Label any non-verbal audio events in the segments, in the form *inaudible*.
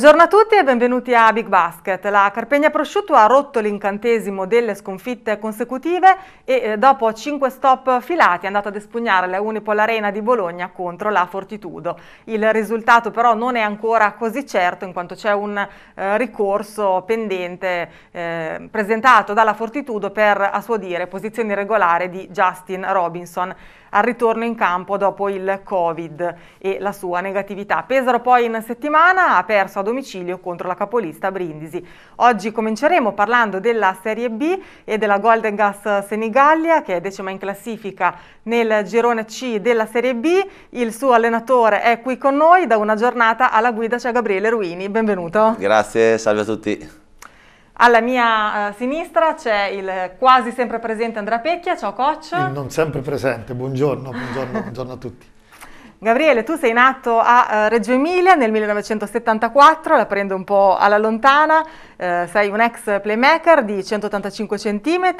Buongiorno a tutti e benvenuti a Big Basket. La Carpegna Prosciutto ha rotto l'incantesimo delle sconfitte consecutive e eh, dopo cinque stop filati è andato ad espugnare la Unipol Arena di Bologna contro la Fortitudo. Il risultato però non è ancora così certo in quanto c'è un eh, ricorso pendente eh, presentato dalla Fortitudo per, a suo dire, posizione irregolare di Justin Robinson al ritorno in campo dopo il Covid e la sua negatività. Pesaro poi in settimana ha perso a domicilio contro la capolista Brindisi. Oggi cominceremo parlando della Serie B e della Golden Gas Senigallia che è decima in classifica nel girone C della Serie B. Il suo allenatore è qui con noi, da una giornata alla guida c'è Gabriele Ruini, benvenuto. Grazie, salve a tutti. Alla mia uh, sinistra c'è il quasi sempre presente Andrea Pecchia, ciao coach. Il non sempre presente, buongiorno, buongiorno, buongiorno a tutti. Gabriele, tu sei nato a uh, Reggio Emilia nel 1974, la prendo un po' alla lontana, uh, sei un ex playmaker di 185 cm,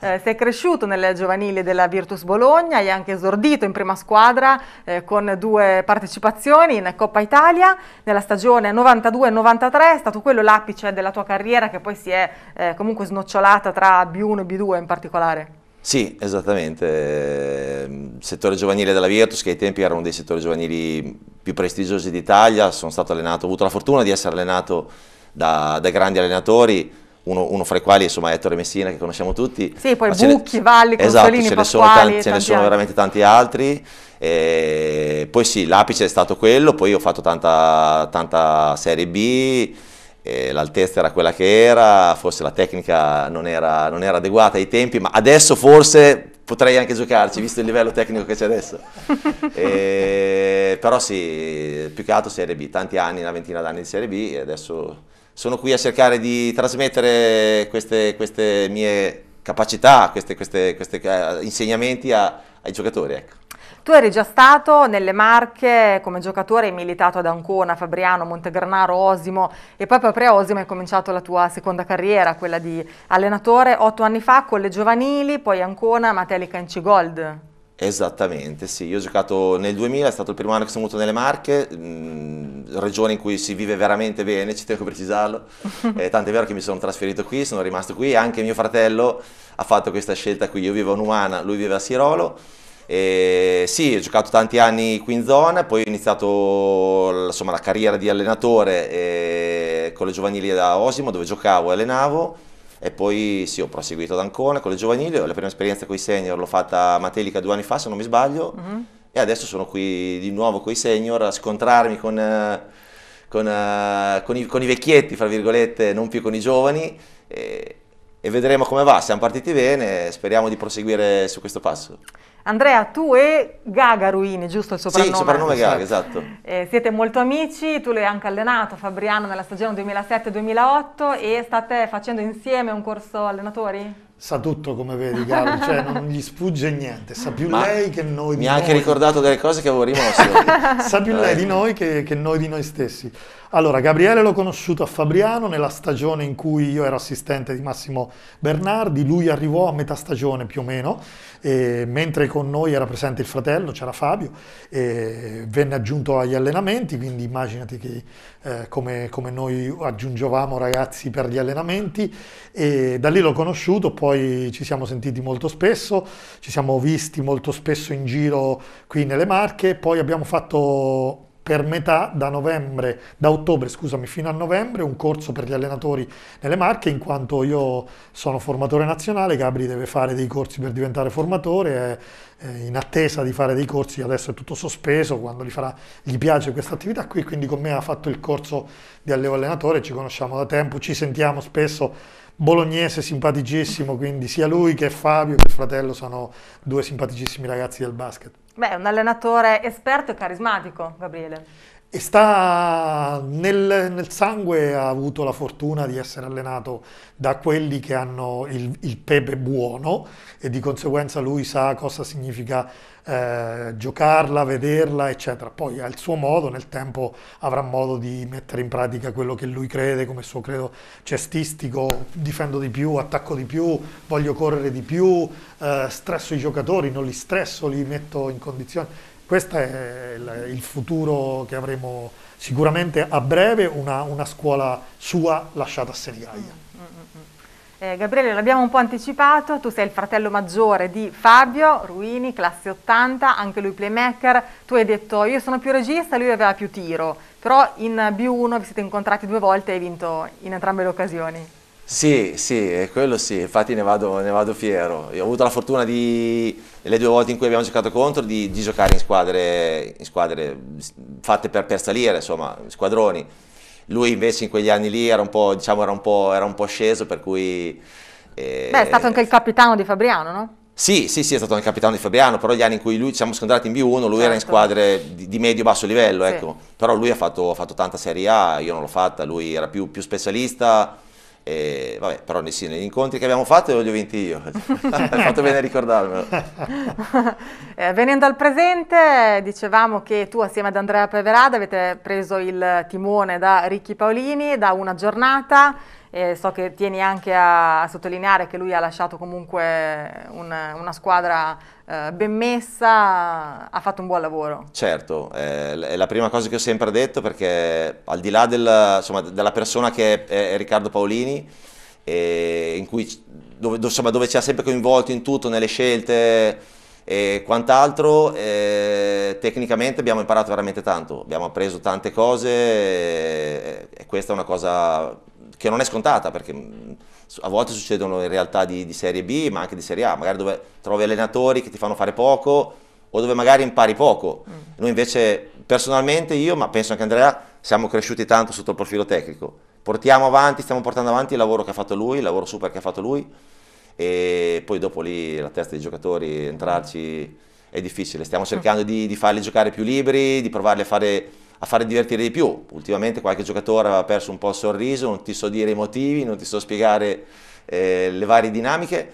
uh, sei cresciuto nelle giovanili della Virtus Bologna, hai anche esordito in prima squadra con due partecipazioni in Coppa Italia, nella stagione 92-93 è stato quello l'apice della tua carriera che poi si è comunque snocciolata tra B1 e B2 in particolare. Sì, esattamente. Ehm, settore giovanile della Virtus, che ai tempi era uno dei settori giovanili più prestigiosi d'Italia, sono stato allenato, ho avuto la fortuna di essere allenato da, da grandi allenatori, uno, uno, fra i quali insomma Ettore Messina che conosciamo tutti. Sì, poi Bucchi, Valli, esatto, Consolini, ce ne sono, tanti, ce ne sono veramente tanti altri. E poi sì, l'apice è stato quello, poi ho fatto tanta, tanta Serie B, l'altezza era quella che era, forse la tecnica non era, non era, adeguata ai tempi, ma adesso forse potrei anche giocarci, visto il livello tecnico che c'è adesso. *laughs* e, però sì, più che altro Serie B, tanti anni, una ventina d'anni di Serie B e adesso sono qui a cercare di trasmettere queste, queste mie capacità, questi uh, insegnamenti a, ai giocatori. Ecco. Tu eri già stato nelle Marche come giocatore, hai militato ad Ancona, Fabriano, Montegranaro, Osimo e poi proprio a Osimo hai cominciato la tua seconda carriera, quella di allenatore, otto anni fa con le giovanili, poi Ancona, Matelica in C-Gold. Esattamente, sì, io ho giocato nel 2000, è stato il primo anno che sono venuto nelle Marche, mh, mm, regione in cui si vive veramente bene, ci tengo a precisarlo, *laughs* eh, tanto è vero che mi sono trasferito qui, sono rimasto qui, anche mio fratello ha fatto questa scelta qui, io vivo a Numana, lui vive a Sirolo, e sì, ho giocato tanti anni qui in zona, poi ho iniziato insomma, la carriera di allenatore con le giovanili da Osimo dove giocavo e allenavo e poi sì, ho proseguito ad Ancona con le giovanili, la prima esperienza con i senior l'ho fatta a Matelica due anni fa se non mi sbaglio uh mhm. -huh. e adesso sono qui di nuovo con i senior a scontrarmi con, con, con, i, con i, vecchietti, fra virgolette, non più con i giovani e, vedremo come va, siamo partiti bene, speriamo di proseguire su questo passo. Andrea, tu e Gaga Ruini, giusto il soprannome? Sì, soprannome Gaga, esatto. Eh, siete molto amici, tu l'hai anche allenato, Fabriano, nella stagione 2007-2008 e state facendo insieme un corso allenatori? Sa tutto come vedi, Garo, cioè non gli sfugge niente, sa più Ma lei che noi Mi ha anche ricordato delle cose che avevo rimosso. *laughs* sa più lei di noi che, che noi di noi stessi. Allora, Gabriele l'ho conosciuto a Fabriano nella stagione in cui io ero assistente di Massimo Bernardi, lui arrivò a metà stagione più o meno, mentre con noi era presente il fratello, c'era Fabio, venne aggiunto agli allenamenti, quindi immaginati che, eh, come, come, noi aggiungevamo ragazzi per gli allenamenti, e da lì l'ho conosciuto, poi ci siamo sentiti molto spesso, ci siamo visti molto spesso in giro qui nelle Marche, poi abbiamo fatto per metà da novembre, da ottobre scusami, fino a novembre un corso per gli allenatori nelle Marche in quanto io sono formatore nazionale, Gabri deve fare dei corsi per diventare formatore, è in attesa di fare dei corsi, adesso è tutto sospeso, quando li farà gli piace questa attività qui, quindi con me ha fatto il corso di allievo allenatore, ci conosciamo da tempo, ci sentiamo spesso, bolognese simpaticissimo, quindi sia lui che Fabio che il fratello sono due simpaticissimi ragazzi del basket. Beh, un allenatore esperto e carismatico, Gabriele. E sta nel, nel, sangue, ha avuto la fortuna di essere allenato da quelli che hanno il, il pepe buono e di conseguenza lui sa cosa significa eh, giocarla, vederla, eccetera. Poi ha il suo modo, nel tempo avrà modo di mettere in pratica quello che lui crede come suo credo cestistico, difendo di più, attacco di più, voglio correre di più, eh, stresso i giocatori, non li stresso, li metto in condizione questo è il, futuro che avremo sicuramente a breve, una, una scuola sua lasciata a Senigallia. Eh, Gabriele, l'abbiamo un po' anticipato, tu sei il fratello maggiore di Fabio Ruini, classe 80, anche lui playmaker. Tu hai detto io sono più regista, lui aveva più tiro, però in B1 vi siete incontrati due volte e hai vinto in entrambe le occasioni. Sì, sì, quello sì, infatti ne vado, ne vado fiero. Io ho avuto la fortuna di, le due volte in cui abbiamo giocato contro di, di giocare in squadre, in squadre fatte per, per salire, insomma, squadroni lui invece in quegli anni lì era un po', diciamo, era un po', era un po sceso, per cui... Eh, Beh, è stato anche il capitano di Fabriano, no? Sì, sì, sì, è stato anche il capitano di Fabriano, però gli anni in cui lui ci siamo scontrati in B1, lui certo. era in certo. squadre di, di medio-basso livello, sì. ecco. Però lui ha fatto, ha fatto, tanta Serie A, io non l'ho fatta, lui era più, più specialista, e, vabbè, però sì, negli incontri che abbiamo fatto li ho vinti io, *laughs* hai fatto bene a ricordarmelo. *laughs* eh, venendo al presente, dicevamo che tu assieme ad Andrea Peverada avete preso il timone da Ricchi Paolini da una giornata, eh, so che tieni anche a, a, sottolineare che lui ha lasciato comunque un, una squadra eh, ben messa, ha fatto un buon lavoro. Certo, eh, è la prima cosa che ho sempre detto perché al di là del, insomma, della persona che è, Riccardo Paolini, cui, dove, insomma, dove ci ha sempre coinvolto in tutto, nelle scelte e quant'altro, eh, tecnicamente abbiamo imparato veramente tanto, abbiamo appreso tante cose e, e questa è una cosa che non è scontata perché a volte succedono in realtà di, di, Serie B ma anche di Serie A, magari dove trovi allenatori che ti fanno fare poco o dove magari impari poco. Mm. Noi invece personalmente io, ma penso anche Andrea, siamo cresciuti tanto sotto il profilo tecnico. Portiamo avanti, stiamo portando avanti il lavoro che ha fatto lui, il lavoro super che ha fatto lui e poi dopo lì la testa dei giocatori entrarci è difficile. Stiamo cercando di, di farli giocare più liberi, di provarli a fare a fare divertire di più. Ultimamente qualche giocatore aveva perso un po' il sorriso, non ti so dire i motivi, non ti so spiegare eh, le varie dinamiche,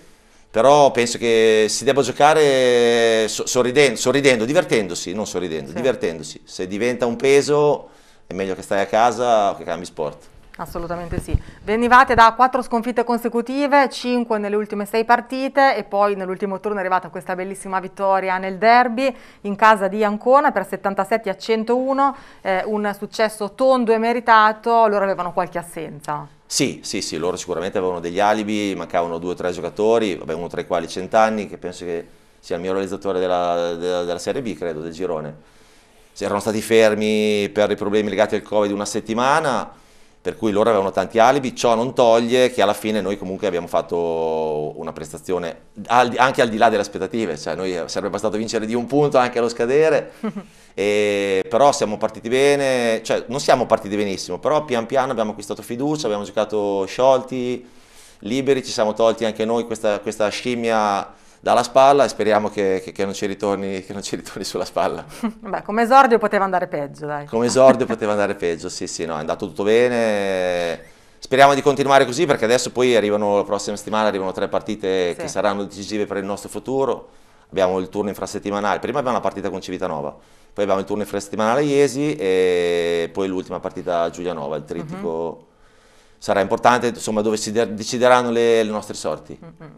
però penso che si debba giocare sorridendo, sorridendo divertendosi, non sorridendo, sì. divertendosi. Se diventa un peso è meglio che stai a casa o che cambi sport. Assolutamente sì. Venivate da quattro sconfitte consecutive, cinque nelle ultime sei partite e poi nell'ultimo turno è arrivata questa bellissima vittoria nel derby in casa di Ancona per 77 a 101, eh, un successo tondo e meritato, loro avevano qualche assenza. Sì, sì, sì, loro sicuramente avevano degli alibi, mancavano due o tre giocatori, vabbè, uno tra i quali Centanni, che penso che sia il mio realizzatore della, della, della Serie B, credo, del girone. Erano stati fermi per i problemi legati al Covid una settimana, per cui loro avevano tanti alibi, ciò non toglie che alla fine noi comunque abbiamo fatto una prestazione anche al di là delle aspettative, cioè noi sarebbe bastato vincere di un punto anche allo scadere, *laughs* e, però siamo partiti bene, cioè non siamo partiti benissimo, però pian piano abbiamo acquistato fiducia, abbiamo giocato sciolti, liberi, ci siamo tolti anche noi questa, questa scimmia dalla spalla e speriamo che, che, che, non, ci ritorni, che non ci ritorni sulla spalla. *laughs* Beh, come esordio poteva andare peggio, dai. Come esordio poteva andare peggio, sì, sì, no, è andato tutto bene. Speriamo di continuare così perché adesso poi arrivano la prossima settimana, arrivano tre partite sì. che saranno decisive per il nostro futuro. Abbiamo il turno infrasettimanale, prima abbiamo la partita con Civitanova, poi abbiamo il turno infrasettimanale a Iesi e poi l'ultima partita a Giulianova, il trittico. -huh. Sarà importante, insomma, dove si decideranno le, le nostre sorti. -huh.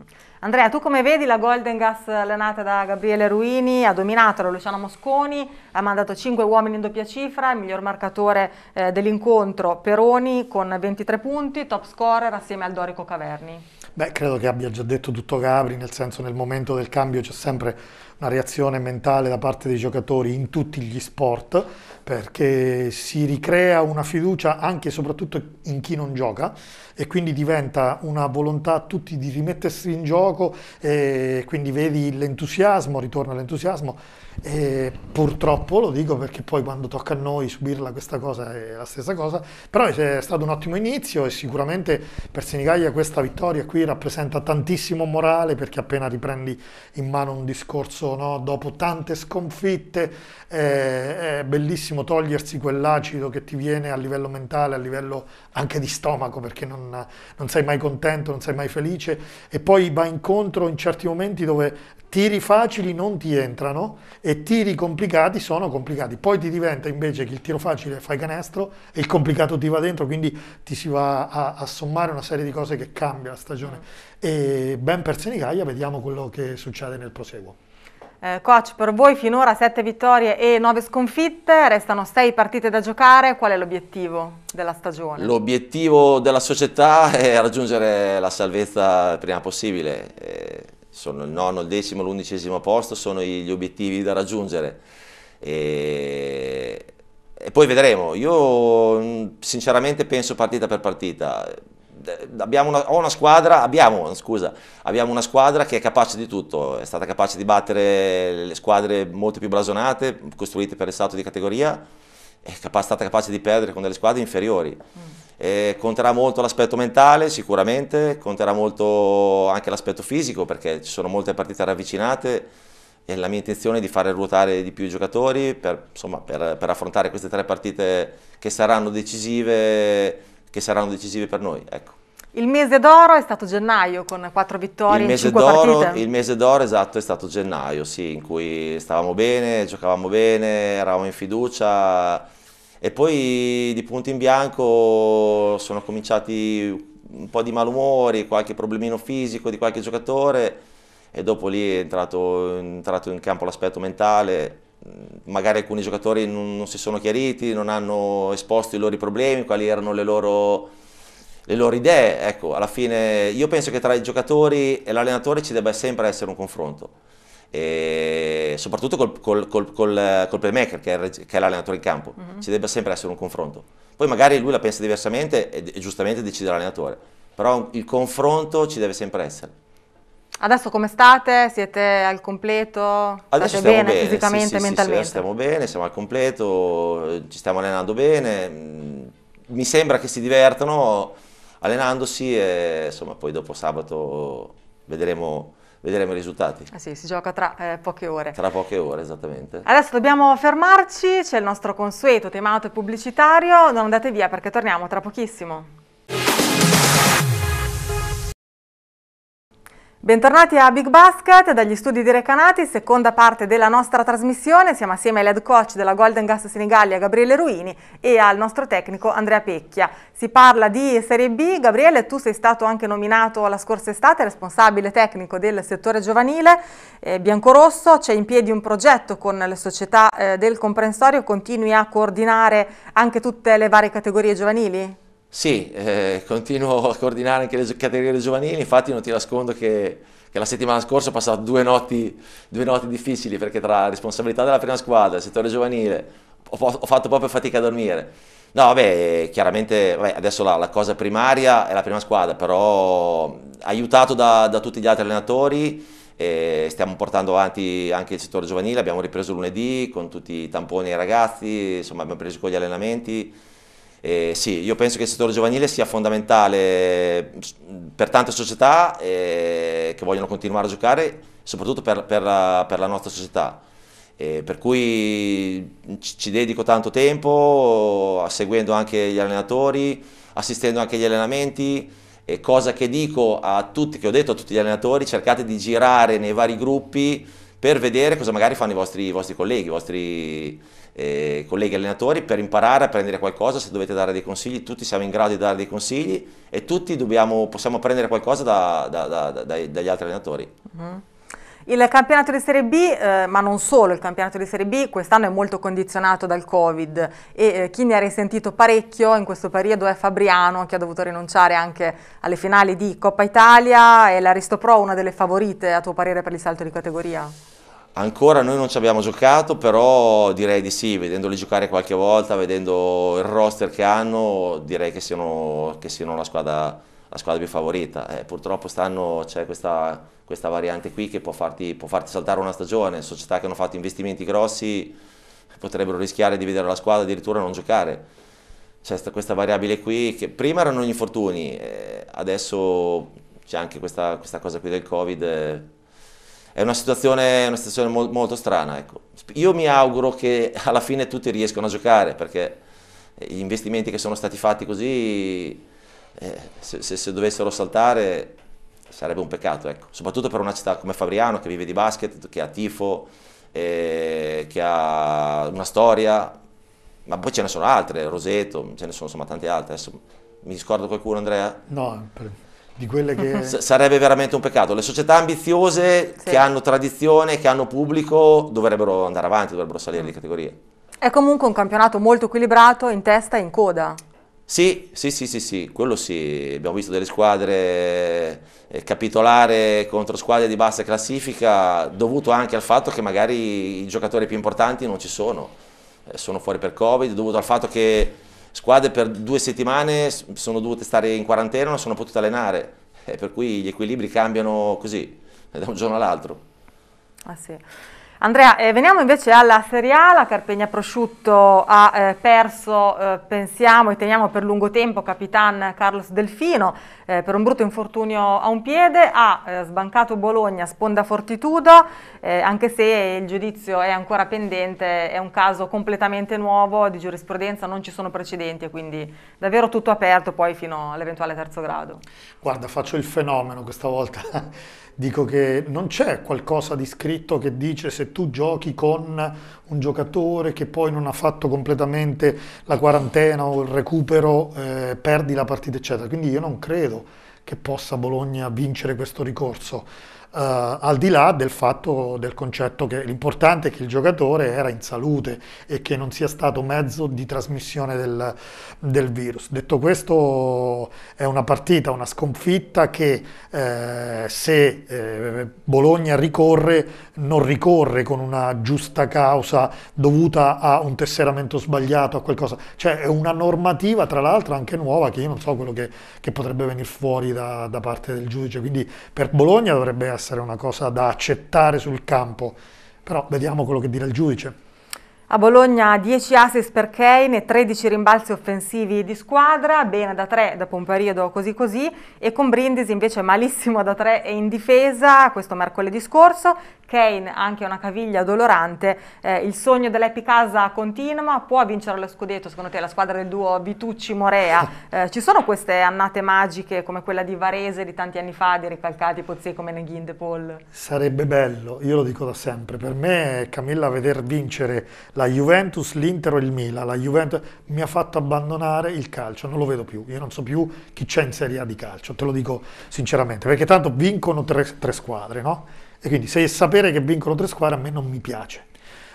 Andrea, tu come vedi la Golden Gas allenata da Gabriele Ruini, ha dominato la Luciano Mosconi, ha mandato 5 uomini in doppia cifra, il miglior marcatore eh, dell'incontro Peroni con 23 punti, top scorer assieme al Dorico Caverni. Beh, credo che abbia già detto tutto Gabri, nel senso nel momento del cambio c'è sempre una reazione mentale da parte dei giocatori in tutti gli sport, perché si ricrea una fiducia anche e soprattutto in chi non gioca e quindi diventa una volontà a tutti di rimettersi in gioco e quindi vedi l'entusiasmo, ritorna l'entusiasmo e purtroppo lo dico perché poi quando tocca a noi subirla questa cosa è la stessa cosa, però è stato un ottimo inizio e sicuramente per Senigallia questa vittoria qui rappresenta tantissimo morale perché appena riprendi in mano un discorso no, dopo tante sconfitte è, è bellissimo togliersi quell'acido che ti viene a livello mentale, a livello anche di stomaco perché non, non sei mai contento, non sei mai felice e poi va incontro in certi momenti dove tiri facili non ti entrano e tiri complicati sono complicati. Poi ti diventa invece che il tiro facile fai canestro e il complicato ti va dentro, quindi ti si va a, a sommare una serie di cose che cambia la stagione. E ben per Senigallia vediamo quello che succede nel proseguo. Eh, coach, per voi finora 7 vittorie e 9 sconfitte, restano 6 partite da giocare, qual è l'obiettivo della stagione? L'obiettivo della società è raggiungere la salvezza il prima possibile. Eh, sono il nono, il decimo, l'undicesimo posto, sono gli obiettivi da raggiungere. E, e poi vedremo. Io sinceramente penso partita per partita abbiamo una, una squadra, abbiamo, scusa, abbiamo una squadra che è capace di tutto, è stata capace di battere le squadre molto più blasonate, costruite per il salto di categoria, è capa stata capace di perdere con delle squadre inferiori. Mm. Conterà molto l'aspetto mentale sicuramente, conterà molto anche l'aspetto fisico perché ci sono molte partite ravvicinate e la mia intenzione è di fare ruotare di più i giocatori per, insomma, per, per affrontare queste tre partite che saranno decisive che saranno decisive per noi. Ecco. Il mese d'oro è stato gennaio con quattro vittorie il in partite. Il mese d'oro esatto è stato gennaio, sì, in cui stavamo bene, giocavamo bene, eravamo in fiducia e poi di punto in bianco sono cominciati un po' di malumori, qualche problemino fisico di qualche giocatore e dopo lì è entrato, è entrato in campo l'aspetto mentale magari alcuni giocatori non, non, si sono chiariti, non hanno esposto i loro problemi, quali erano le loro, le loro idee. Ecco, alla fine io penso che tra i giocatori e l'allenatore ci debba sempre essere un confronto. E soprattutto col, col, col, col, playmaker che è, che è l'allenatore in campo, uh-huh. ci debba sempre essere un confronto. Poi magari lui la pensa diversamente e, e giustamente decide l'allenatore, però il confronto ci deve sempre essere. Adesso come state? Siete al completo? Adesso state bene, bene, fisicamente sì, sì, mentalmente? Sì, stiamo bene, siamo al completo, ci stiamo allenando bene. Mm, mi sembra che si divertano allenandosi e insomma poi dopo sabato vedremo, vedremo i risultati. Eh sì, si gioca tra eh, poche ore. Tra poche ore, esattamente. Adesso dobbiamo fermarci, c'è il nostro consueto temato pubblicitario, non andate via perché torniamo tra pochissimo. Bentornati a Big Basket dagli studi di Recanati, seconda parte della nostra trasmissione. Siamo assieme all'head coach della Golden Gas Senigallia Gabriele Ruini e al nostro tecnico Andrea Pecchia. Si parla di Serie B. Gabriele, tu sei stato anche nominato la scorsa estate responsabile tecnico del settore giovanile eh, biancorosso. C'è in piedi un progetto con le società eh, del comprensorio. Continui a coordinare anche tutte le varie categorie giovanili? Sì, eh, continuo a coordinare anche le categorie giovanili, infatti non ti nascondo che, che la settimana scorsa ho passato due notti, due notti, difficili perché tra responsabilità della prima squadra il settore giovanile ho, ho, fatto proprio fatica a dormire. No, vabbè, chiaramente vabbè, adesso la, la, cosa primaria è la prima squadra, però aiutato da, da tutti gli altri allenatori e stiamo portando avanti anche il settore giovanile, abbiamo ripreso lunedì con tutti i tamponi ai ragazzi, insomma abbiamo preso con gli allenamenti eh, sì, io penso che il settore giovanile sia fondamentale per tante società eh, che vogliono continuare a giocare, soprattutto per, per, la, per la, nostra società. Eh, per cui ci dedico tanto tempo, seguendo anche gli allenatori, assistendo anche agli allenamenti, cosa che dico a tutti, che ho detto a tutti gli allenatori, cercate di girare nei vari gruppi per vedere cosa magari fanno i vostri, i vostri colleghi, i vostri eh, colleghi allenatori per imparare a prendere qualcosa, se dovete dare dei consigli, tutti siamo in grado di dare dei consigli e tutti dobbiamo, possiamo prendere qualcosa da, da, da, dagli altri allenatori. Mm-hmm. Il campionato di Serie B, eh, ma non solo il campionato di Serie B, quest'anno è molto condizionato dal Covid e eh, chi ne ha risentito parecchio in questo periodo è Fabriano che ha dovuto rinunciare anche alle finali di Coppa Italia e l'Aristo Pro una delle favorite a tuo parere per il salto di categoria? Ancora noi non ci abbiamo giocato, però direi di sì, vedendoli giocare qualche volta, vedendo il roster che hanno, direi che siano, che siano la, squadra, la, squadra, più favorita. Eh, purtroppo stanno, c'è questa, questa, variante qui che può farti, può farti, saltare una stagione, società che hanno fatto investimenti grossi potrebbero rischiare di vedere la squadra addirittura non giocare. C'è questa variabile qui che prima erano gli infortuni, eh, adesso c'è anche questa, questa, cosa qui del Covid. Eh, è una situazione, una situazione mo molto strana. Ecco. Io mi auguro che *laughs* alla fine tutti riescano a giocare perché gli investimenti che sono stati fatti così, eh, se, se, se, dovessero saltare sarebbe un peccato, ecco. soprattutto per una città come Fabriano che vive di basket, che ha tifo, eh, che ha una storia, ma poi ce ne sono altre, Roseto, ce ne sono insomma tante altre. Adesso, mi scordo qualcuno Andrea? No, per... di quelle che... Sarebbe veramente un peccato. Le società ambiziose sì. che hanno tradizione, che hanno pubblico, dovrebbero andare avanti, dovrebbero salire di categoria. È comunque un campionato molto equilibrato in testa e in coda. Sì, sì, sì, sì, sì, quello sì. Abbiamo visto delle squadre eh, capitolare contro squadre di bassa classifica dovuto anche al fatto che magari i giocatori più importanti non ci sono, eh, sono fuori per Covid, dovuto al fatto che squadre per due settimane sono dovute stare in quarantena non sono potute allenare, eh, per cui gli equilibri cambiano così, da un giorno all'altro. Ah, sì. Andrea, eh, veniamo invece alla Serie A, la Carpegna Prosciutto ha eh, perso, eh, pensiamo e teniamo per lungo tempo, capitan Carlos Delfino eh, per un brutto infortunio a un piede, ha eh, sbancato Bologna sponda Fortitudo, eh, anche se il giudizio è ancora pendente, è un caso completamente nuovo, di giurisprudenza non ci sono precedenti quindi davvero tutto aperto poi fino all'eventuale terzo grado. Guarda, faccio il fenomeno questa volta dico che non c'è qualcosa di scritto che dice se tu giochi con un giocatore che poi non ha fatto completamente la quarantena o il recupero, eh, perdi la partita, eccetera. Quindi io non credo che possa Bologna vincere questo ricorso. Uh, al di là del fatto del concetto che l'importante è che il giocatore era in salute e che non sia stato mezzo di trasmissione del, del virus. Detto questo è una partita, una sconfitta che eh, se eh, Bologna ricorre non ricorre con una giusta causa dovuta a un tesseramento sbagliato, a qualcosa, cioè è una normativa tra l'altro anche nuova che io non so quello che, che potrebbe venire fuori da, da parte del giudice, quindi per Bologna dovrebbe essere essere una cosa da accettare sul campo, però vediamo quello che dirà il giudice. A Bologna 10 assist per Kane e 13 rimbalzi offensivi di squadra, bene da 3 dopo un periodo così così e con Brindisi invece malissimo da 3 e in difesa questo mercoledì scorso. Kane anche una caviglia dolorante, eh, il sogno dell'Epicasa continua, può vincere lo scudetto secondo te la squadra del duo Vitucci-Morea? *laughs* Eh, ci sono queste annate magiche come quella di Varese di tanti anni fa, di ricalcati Pozzi come Neghin De Paul? Sarebbe bello, io lo dico da sempre, per me Camilla veder vincere la Juventus, l'Inter o il Milan, la Juventus mi ha fatto abbandonare il calcio, non lo vedo più, io non so più chi c'è in Serie A di calcio, te lo dico sinceramente, perché tanto vincono tre, tre squadre, no? E quindi se sapere che vincono tre squadre a me non mi piace.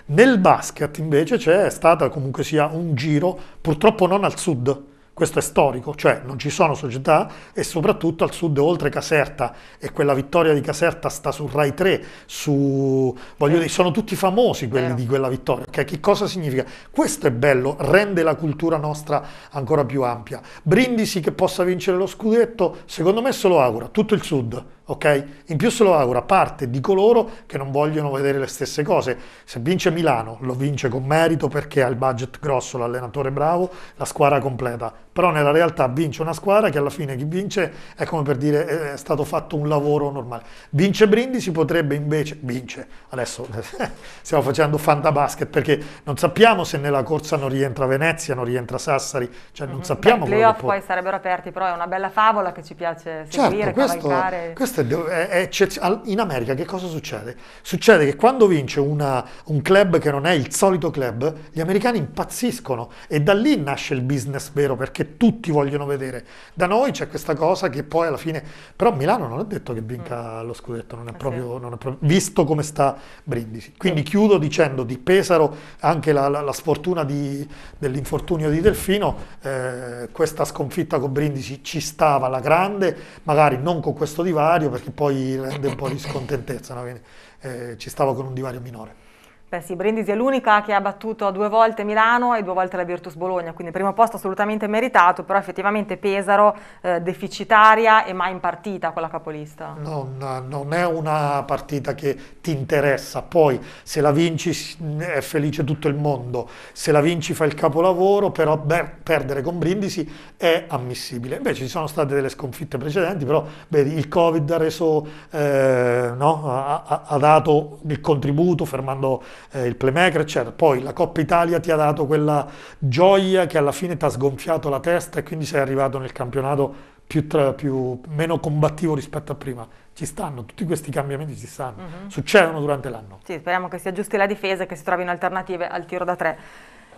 Nel basket invece c'è stata comunque sia un giro, purtroppo non al sud, questo è storico, cioè non ci sono società e soprattutto al sud oltre Caserta e quella vittoria di Caserta sta su Rai 3, su, voglio dire, sono tutti famosi quelli di quella vittoria. Okay? Che cosa significa? Questo è bello, rende la cultura nostra ancora più ampia. Brindisi che possa vincere lo scudetto, secondo me se lo augura tutto il sud ok? In più se lo augura parte di coloro che non vogliono vedere le stesse cose. Se vince Milano, lo vince con merito perché ha il budget grosso, l'allenatore bravo, la squadra completa. Però nella realtà vince una squadra che alla fine chi vince è come per dire è stato fatto un lavoro normale. Vince Brindisi potrebbe invece, vince, adesso *laughs* stiamo facendo fantabasket perché non sappiamo se nella corsa non rientra Venezia, non rientra Sassari, cioè non mm-hmm. sappiamo Beh, che può... poi sarebbero aperti, però è una bella favola che ci piace seguire, certo, questo. Questo questo è, è eccezionale. In America che cosa succede? Succede che quando vince una, un club che non è il solito club, gli americani impazziscono e da lì nasce il business vero perché tutti vogliono vedere. Da noi c'è questa cosa che poi alla fine... Però Milano non è detto che vinca mm. lo scudetto, non è, eh proprio, non è proprio, visto come sta Brindisi. Quindi chiudo dicendo di Pesaro anche la, la, la sfortuna di, dell'infortunio di Delfino, eh, questa sconfitta con Brindisi ci stava alla grande, magari non con questo divario, divario perché poi rende un po' di scontentezza, no? Quindi, eh, ci stavo con un divario minore. Beh sì, Brindisi è l'unica che ha battuto due volte Milano e due volte la Virtus Bologna, quindi primo posto assolutamente meritato, però effettivamente Pesaro eh, deficitaria e mai in partita con la capolista. Non, non, è una partita che ti interessa, poi se la vinci è felice tutto il mondo, se la vinci fa il capolavoro, però beh, perdere con Brindisi è ammissibile. Invece ci sono state delle sconfitte precedenti, però vedi il Covid ha reso, eh, no, ha, ha dato il contributo fermando eh, il playmaker, eccetera. Poi la Coppa Italia ti ha dato quella gioia che alla fine ti ha sgonfiato la testa e quindi sei arrivato nel campionato più, tra, più meno combattivo rispetto a prima. Ci stanno, tutti questi cambiamenti ci stanno, uh-huh. succedono durante l'anno. Sì, speriamo che si aggiusti la difesa e che si trovino alternative al tiro da tre.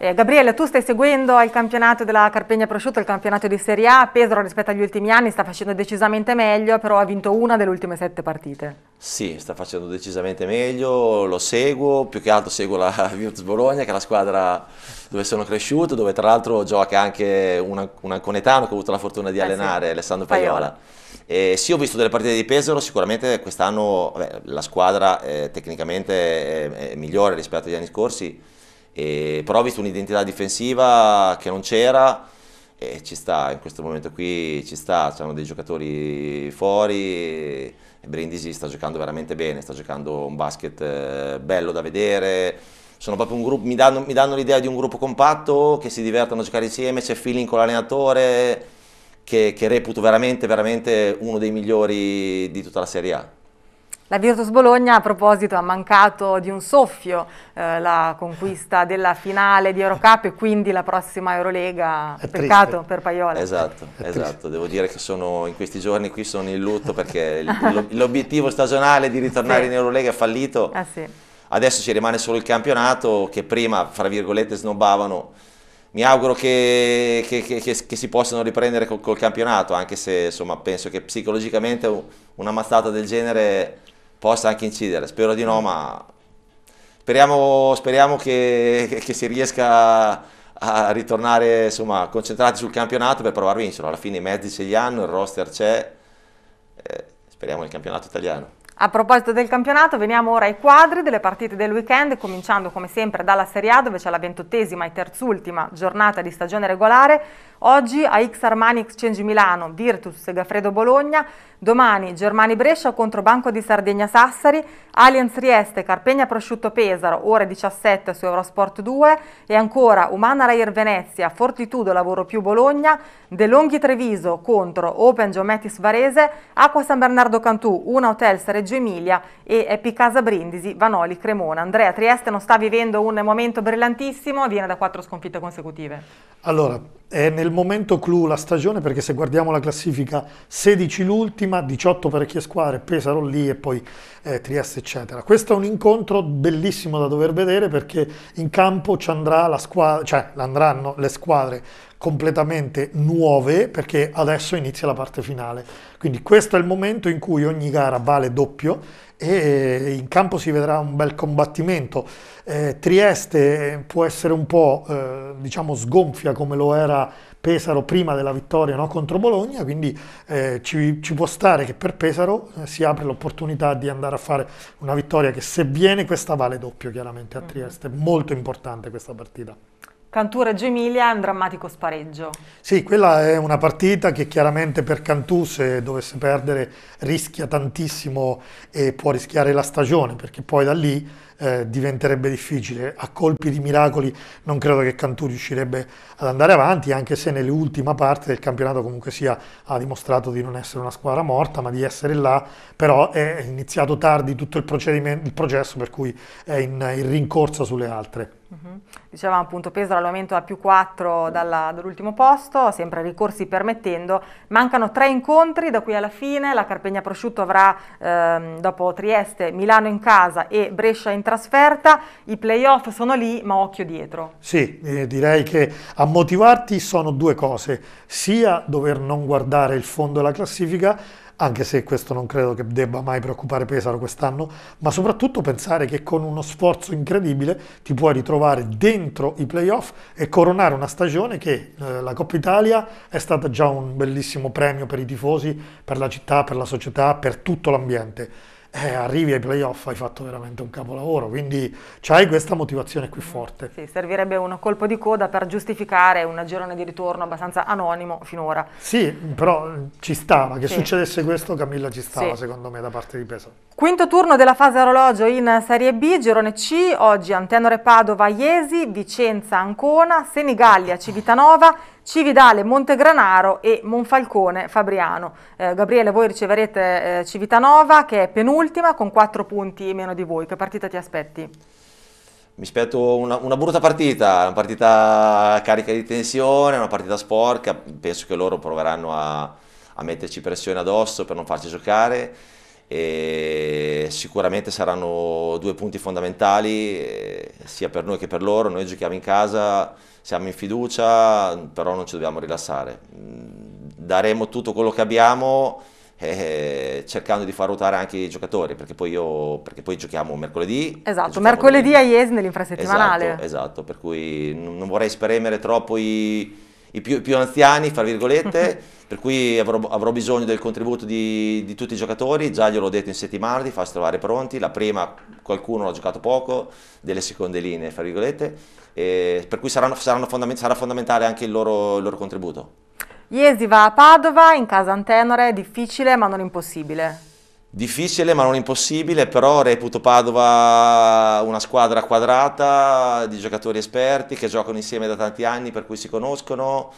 Eh, Gabriele, tu stai seguendo il campionato della Carpegna Prosciutto, il campionato di Serie A. Pesaro rispetto agli ultimi anni sta facendo decisamente meglio, però ha vinto una delle ultime sette partite. Sì, sta facendo decisamente meglio, lo seguo, più che altro seguo la *laughs* Virtus Bologna, che è la squadra dove sono cresciuto, dove tra l'altro gioca anche un, un anconetano che ho avuto la fortuna di allenare, sì. Alessandro Paiola. E sì, ho visto delle partite di Pesaro, sicuramente quest'anno la squadra eh, tecnicamente è, è migliore rispetto agli anni scorsi e, però ho visto un'identità difensiva che non c'era e ci sta, in questo momento qui ci sta, c'hanno dei giocatori fuori e Brindisi sta giocando veramente bene, sta giocando un basket eh, bello da vedere, sono proprio un gruppo, mi danno, mi danno l'idea di un gruppo compatto che si divertono a giocare insieme, c'è feeling con l'allenatore che, che reputo veramente, veramente uno dei migliori di tutta la Serie A. La Virtus Bologna a proposito ha mancato di un soffio eh, la conquista della finale di Eurocup e quindi la prossima Eurolega, È peccato triste. per Paiola. Esatto, esatto, devo dire che sono, in questi giorni qui sono in lutto perché l'obiettivo stagionale di ritornare sì. in Eurolega è fallito, ah, sì. adesso ci rimane solo il campionato che prima, fra virgolette, snobbavano mi auguro che, che, che, che, si possano riprendere col, col campionato, anche se insomma, penso che psicologicamente una mazzata del genere possa anche incidere. Spero di no, ma speriamo, speriamo che, che, si riesca a ritornare insomma, concentrati sul campionato per provare a vincerlo. Alla fine i mezzi ce li hanno, il roster c'è, eh, speriamo nel campionato italiano. A proposito del campionato, veniamo ora ai quadri delle partite del weekend, cominciando come sempre dalla Serie A dove c'è la ventottesima e terzultima giornata di stagione regolare. Oggi a X Armani Exchange Milano, Virtus Gaffredo Bologna, domani Germani Brescia contro Banco di Sardegna Sassari, Allianz Rieste Carpegna Prosciutto Pesaro, ore 17 su Eurosport 2 e ancora Umana Rair Venezia, Fortitudo Lavoro più Bologna, De Longhi Treviso contro Open Geometis Varese, Acqua San Bernardo Cantù, Una Hotels Reggio Emilia e Epicasa Brindisi, Vanoli Cremona. Andrea Trieste non sta vivendo un momento brillantissimo, viene da quattro sconfitte consecutive. Allora, è nel momento clou la stagione perché se guardiamo la classifica 16 l'ultima, 18 parecchie squadre, Pesaro lì e poi eh, Trieste eccetera. Questo è un incontro bellissimo da dover vedere perché in campo ci andrà la squadra, cioè andranno le squadre completamente nuove perché adesso inizia la parte finale. Quindi questo è il momento in cui ogni gara vale doppio e in campo si vedrà un bel combattimento. Eh, Trieste può essere un po' eh, diciamo sgonfia come lo era Pesaro prima della vittoria no, contro Bologna, quindi eh, ci, ci, può stare che per Pesaro eh, si apre l'opportunità di andare a fare una vittoria che se viene questa vale doppio chiaramente a Trieste, molto importante questa partita. Cantù Reggio Emilia è un drammatico spareggio. Sì, quella è una partita che chiaramente per Cantù se dovesse perdere rischia tantissimo e può rischiare la stagione perché poi da lì eh, diventerebbe difficile. A colpi di miracoli non credo che Cantù riuscirebbe ad andare avanti, anche se nell'ultima parte del campionato comunque sia ha dimostrato di non essere una squadra morta, ma di essere là, però è iniziato tardi tutto il, il processo per cui è in, in rincorsa sulle altre. Uh-huh. Dicevamo appunto Pesaro all'aumento a più 4 dalla, dall'ultimo posto, sempre ricorsi permettendo. Mancano tre incontri da qui alla fine. La Carpegna Prosciutto avrà ehm, dopo Trieste, Milano in casa e Brescia in trasferta. I playoff sono lì, ma occhio dietro. Sì, eh, direi che a motivarti sono due cose: sia dover non guardare il fondo della classifica anche se questo non credo che debba mai preoccupare Pesaro quest'anno, ma soprattutto pensare che con uno sforzo incredibile ti puoi ritrovare dentro i playoff e coronare una stagione che eh, la Coppa Italia è stata già un bellissimo premio per i tifosi, per la città, per la società, per tutto l'ambiente eh, arrivi ai playoff hai fatto veramente un capolavoro, quindi hai questa motivazione qui forte. Sì, servirebbe un colpo di coda per giustificare un girone di ritorno abbastanza anonimo finora. Sì, però ci stava, che sì. succedesse questo Camilla ci stava sì. secondo me da parte di Pesaro. Quinto turno della fase orologio in Serie B, girone C, oggi Antenore Padova, Iesi, Vicenza, Ancona, Senigallia, Civitanova, Cividale, Montegranaro e Monfalcone, Fabriano. Eh, Gabriele, voi riceverete eh, Civitanova che è penultima con 4 punti meno di voi. Che partita ti aspetti? Mi aspetto una, una, brutta partita, una partita carica di tensione, una partita sporca. Penso che loro proveranno a, a metterci pressione addosso per non farci giocare e sicuramente saranno due punti fondamentali eh, sia per noi che per loro. Noi giochiamo in casa, siamo in fiducia, però non ci dobbiamo rilassare. Mm, daremo tutto quello che abbiamo eh, cercando di far ruotare anche i giocatori perché poi, io, perché poi giochiamo mercoledì. Esatto, mercoledì a Iesi nell'infrasettimanale. Esatto, esatto, per cui non vorrei spremere troppo i i più, più anziani, fra virgolette, per cui avrò, avrò, bisogno del contributo di, di, tutti i giocatori, già gliel'ho detto in settimana di farsi trovare pronti, la prima qualcuno l'ha giocato poco, delle seconde linee, fra virgolette, per cui saranno, saranno fondament sarà fondamentale anche il loro, il loro contributo. Iesi va a Padova, in casa Antenore, difficile ma non impossibile. Difficile ma non impossibile, però reputo Padova una squadra quadrata di giocatori esperti che giocano insieme da tanti anni per cui si conoscono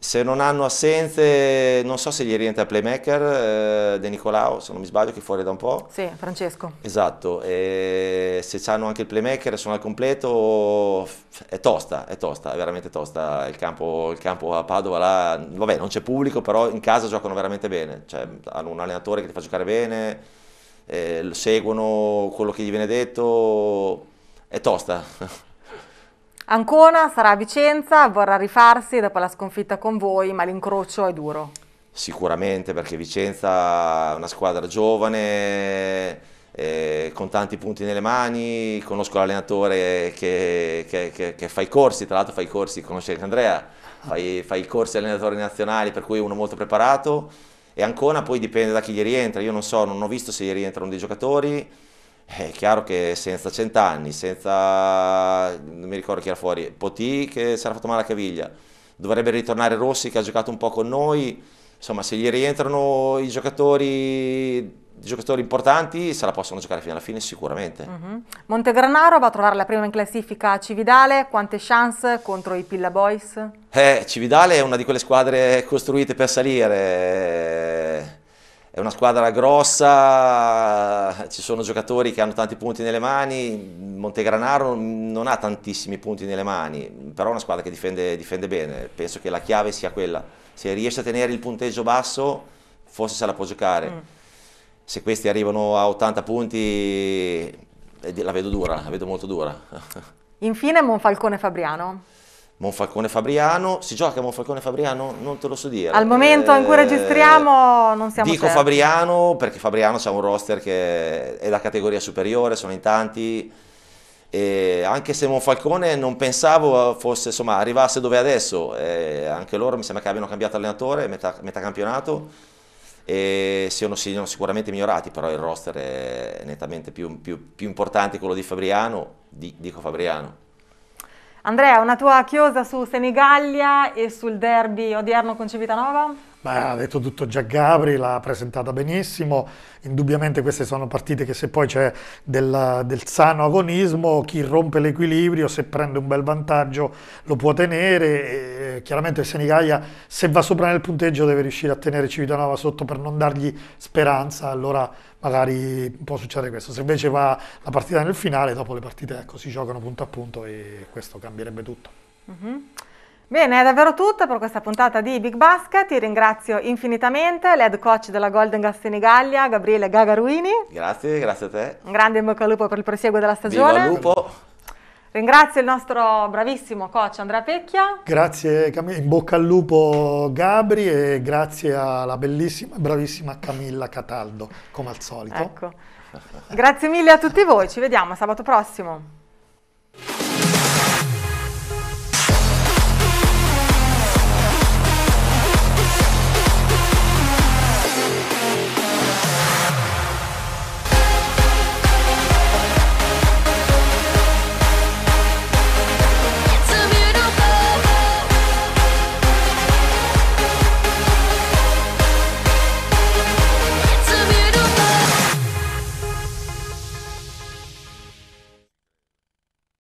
se non hanno assenze, non so se gli rientra il playmaker eh, De Nicolao, se non mi sbaglio, che è fuori da un po'. Sì, Francesco. Esatto, e se hanno anche il playmaker e sono al completo, è tosta, è tosta, è veramente tosta. Il campo, il campo a Padova, là, vabbè, non c'è pubblico, però in casa giocano veramente bene. Cioè, hanno un allenatore che ti fa giocare bene, eh, seguono quello che gli viene detto, è tosta. *laughs* Ancona sarà a Vicenza, vorrà rifarsi dopo la sconfitta con voi, ma l'incrocio è duro. Sicuramente perché Vicenza è una squadra giovane, eh, con tanti punti nelle mani, conosco l'allenatore che, che, che, che, fa i corsi, tra l'altro fa i corsi, conosce anche Andrea, fa i, fa i corsi allenatori nazionali per cui è uno molto preparato e Ancona poi dipende da chi gli rientra, io non so, non ho visto se gli rientrano dei giocatori, è chiaro che senza cent'anni, senza, non mi ricordo chi era fuori, Poti che si era fatto male a caviglia, dovrebbe ritornare Rossi che ha giocato un po' con noi, insomma se gli rientrano i giocatori, i giocatori importanti se la possono giocare fino alla fine sicuramente. Uh mhm. -huh. Montegranaro va a trovare la prima in classifica a Cividale, quante chance contro i Pilla Boys? Eh, Cividale è una di quelle squadre costruite per salire è una squadra grossa, ci sono giocatori che hanno tanti punti nelle mani, Montegranaro non ha tantissimi punti nelle mani, però è una squadra che difende, difende bene, penso che la chiave sia quella, se riesce a tenere il punteggio basso forse se la può giocare, mm. se questi arrivano a 80 punti eh, la vedo dura, la vedo molto dura. *laughs* Infine Monfalcone Fabriano. Monfalcone Fabriano, si gioca a Monfalcone Fabriano? Non te lo so dire. Al momento eh, eh, registriamo non siamo Dico certi. Fabriano perché Fabriano ha un roster che è da categoria superiore, sono in tanti, e anche se Monfalcone non pensavo fosse, insomma, arrivasse dove è adesso, eh, anche loro mi sembra che abbiano cambiato allenatore, metà, metà campionato, e siano, siano, sicuramente migliorati, però il roster è nettamente più, più, più importante quello di Fabriano, di, dico Fabriano. Andrea, una tua chiosa su Senigallia e sul derby odierno con Civitanova? Beh, ha detto tutto già Gabri, l'ha presentata benissimo, indubbiamente queste sono partite che se poi c'è del, del, sano agonismo, chi rompe l'equilibrio, se prende un bel vantaggio lo può tenere, e chiaramente il Senigallia se va sopra nel punteggio deve riuscire a tenere Civitanova sotto per non dargli speranza, allora magari può succedere questo, se invece va la partita nel finale, dopo le partite ecco, si giocano punto a punto e questo cambierebbe tutto. Uh mm-hmm. Bene, è davvero tutto per questa puntata di Big Basket. Ti ringrazio infinitamente l'head coach della Golden Gas Senigallia, Gabriele Gagaruini. Grazie, grazie a te. Un grande in bocca al lupo per il proseguo della stagione. Viva il lupo! Ringrazio il nostro bravissimo coach Andrea Pecchia. Grazie, in bocca al lupo Gabri e grazie alla bellissima e bravissima Camilla Cataldo, come al solito. Ecco. Grazie mille a tutti voi, ci vediamo sabato prossimo.